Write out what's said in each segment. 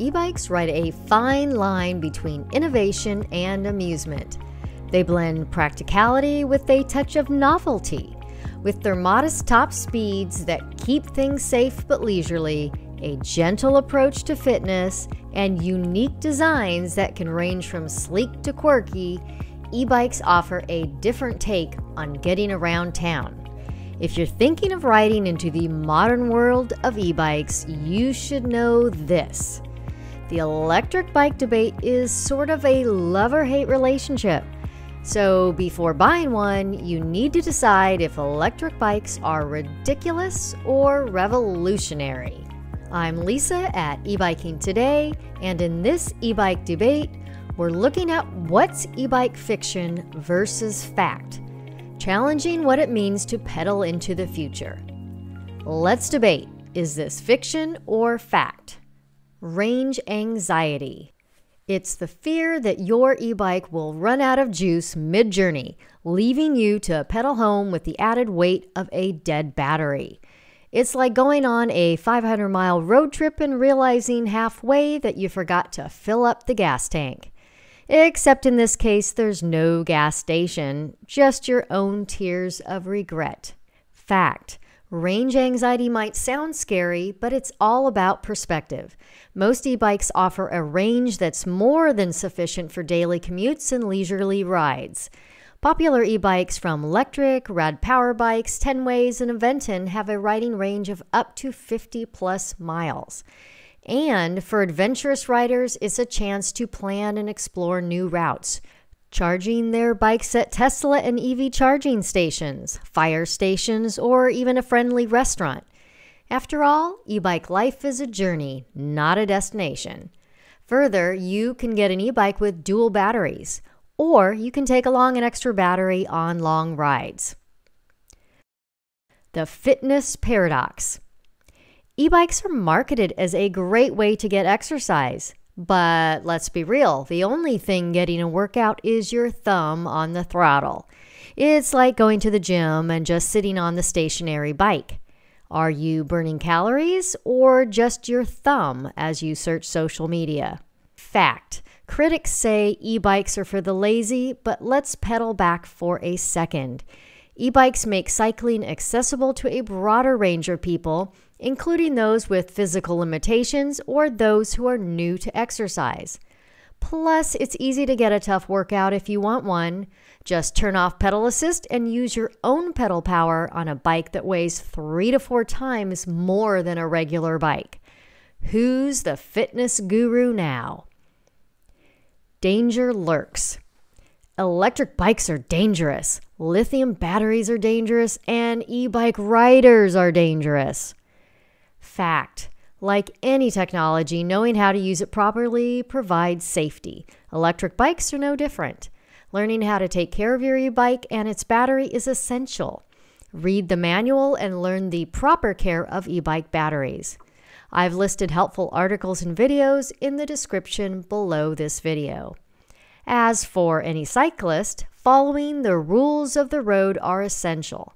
E bikes ride a fine line between innovation and amusement. They blend practicality with a touch of novelty. With their modest top speeds that keep things safe but leisurely, a gentle approach to fitness, and unique designs that can range from sleek to quirky, e bikes offer a different take on getting around town. If you're thinking of riding into the modern world of e bikes, you should know this. The electric bike debate is sort of a love or hate relationship. So, before buying one, you need to decide if electric bikes are ridiculous or revolutionary. I'm Lisa at eBiking Today, and in this e bike debate, we're looking at what's e bike fiction versus fact, challenging what it means to pedal into the future. Let's debate is this fiction or fact? Range anxiety. It's the fear that your e bike will run out of juice mid journey, leaving you to pedal home with the added weight of a dead battery. It's like going on a 500 mile road trip and realizing halfway that you forgot to fill up the gas tank. Except in this case, there's no gas station, just your own tears of regret. Fact. Range anxiety might sound scary, but it's all about perspective. Most e bikes offer a range that's more than sufficient for daily commutes and leisurely rides. Popular e bikes from Lectric, Rad Power Bikes, Tenways, and Aventon have a riding range of up to 50 plus miles. And for adventurous riders, it's a chance to plan and explore new routes charging their bikes at Tesla and EV charging stations, fire stations, or even a friendly restaurant. After all, e bike life is a journey, not a destination. Further, you can get an e bike with dual batteries, or you can take along an extra battery on long rides. The fitness paradox. E bikes are marketed as a great way to get exercise. But let's be real, the only thing getting a workout is your thumb on the throttle. It's like going to the gym and just sitting on the stationary bike. Are you burning calories or just your thumb as you search social media? Fact Critics say e bikes are for the lazy, but let's pedal back for a second. E bikes make cycling accessible to a broader range of people including those with physical limitations or those who are new to exercise. Plus, it's easy to get a tough workout if you want one. Just turn off pedal assist and use your own pedal power on a bike that weighs three to four times more than a regular bike. Who's the fitness guru now? Danger lurks. Electric bikes are dangerous, lithium batteries are dangerous, and e bike riders are dangerous. Fact. Like any technology, knowing how to use it properly provides safety. Electric bikes are no different. Learning how to take care of your e bike and its battery is essential. Read the manual and learn the proper care of e bike batteries. I've listed helpful articles and videos in the description below this video. As for any cyclist, following the rules of the road are essential.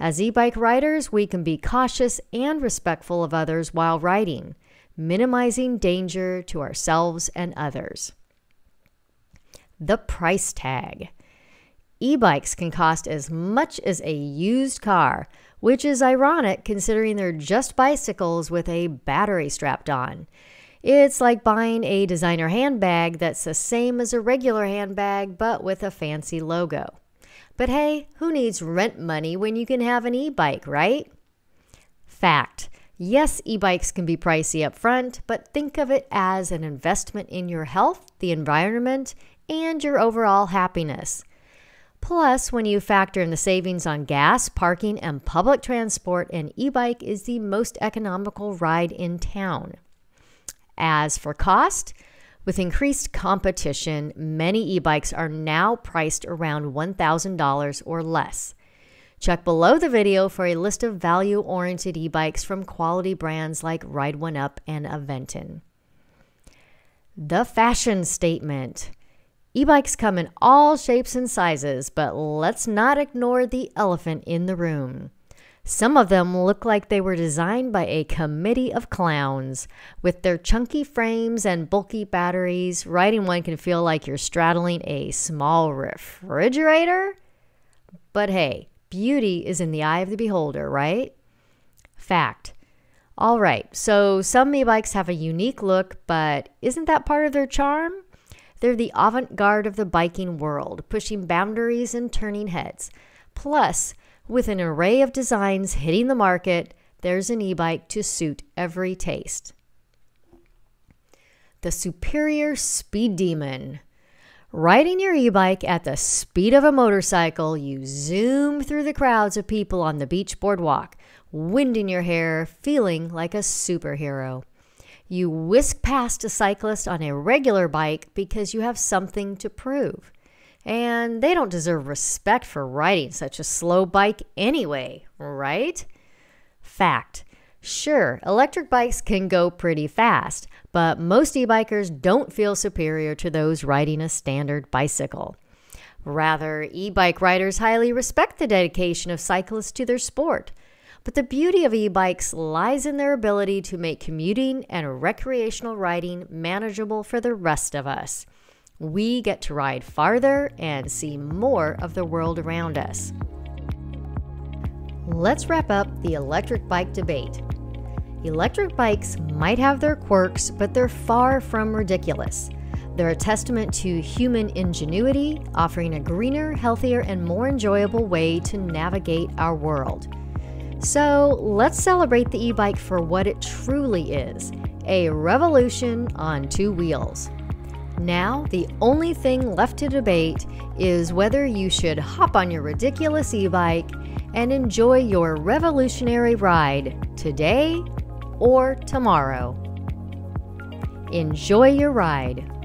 As e bike riders, we can be cautious and respectful of others while riding, minimizing danger to ourselves and others. The price tag. E bikes can cost as much as a used car, which is ironic considering they're just bicycles with a battery strapped on. It's like buying a designer handbag that's the same as a regular handbag but with a fancy logo. But hey, who needs rent money when you can have an e bike, right? Fact. Yes, e bikes can be pricey up front, but think of it as an investment in your health, the environment, and your overall happiness. Plus, when you factor in the savings on gas, parking, and public transport, an e bike is the most economical ride in town. As for cost, with increased competition, many e bikes are now priced around $1,000 or less. Check below the video for a list of value oriented e bikes from quality brands like Ride1Up and Aventon. The fashion statement. E bikes come in all shapes and sizes, but let's not ignore the elephant in the room. Some of them look like they were designed by a committee of clowns. With their chunky frames and bulky batteries, riding one can feel like you're straddling a small refrigerator. But hey, beauty is in the eye of the beholder, right? Fact. All right, so some e bikes have a unique look, but isn't that part of their charm? They're the avant garde of the biking world, pushing boundaries and turning heads. Plus, with an array of designs hitting the market, there's an e bike to suit every taste. The Superior Speed Demon. Riding your e bike at the speed of a motorcycle, you zoom through the crowds of people on the beach boardwalk, wind in your hair, feeling like a superhero. You whisk past a cyclist on a regular bike because you have something to prove and they don't deserve respect for riding such a slow bike anyway, right? Fact. Sure, electric bikes can go pretty fast, but most e bikers don't feel superior to those riding a standard bicycle. Rather, e bike riders highly respect the dedication of cyclists to their sport. But the beauty of e bikes lies in their ability to make commuting and recreational riding manageable for the rest of us we get to ride farther and see more of the world around us. Let's wrap up the electric bike debate. Electric bikes might have their quirks, but they're far from ridiculous. They're a testament to human ingenuity, offering a greener, healthier, and more enjoyable way to navigate our world. So let's celebrate the e bike for what it truly is a revolution on two wheels. Now, the only thing left to debate is whether you should hop on your ridiculous e bike and enjoy your revolutionary ride today or tomorrow. Enjoy your ride.